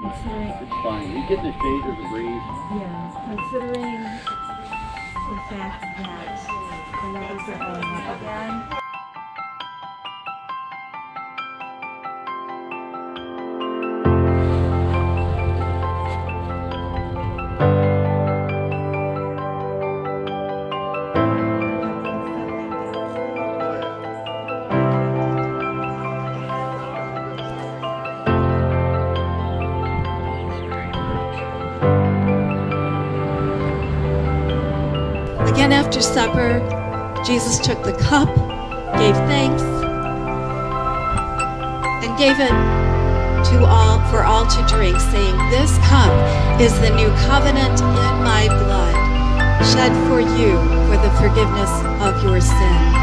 Considering, It's fine. You get the shade of the breeze. yeah, considering the fact that the numbers are going up again. Again, after supper, Jesus took the cup, gave thanks, and gave it to all for all to drink, saying, This cup is the new covenant in my blood, shed for you for the forgiveness of your sin.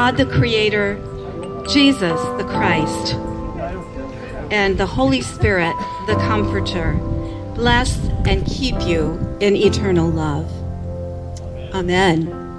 God the Creator, Jesus the Christ, and the Holy Spirit, the Comforter, bless and keep you in eternal love. Amen.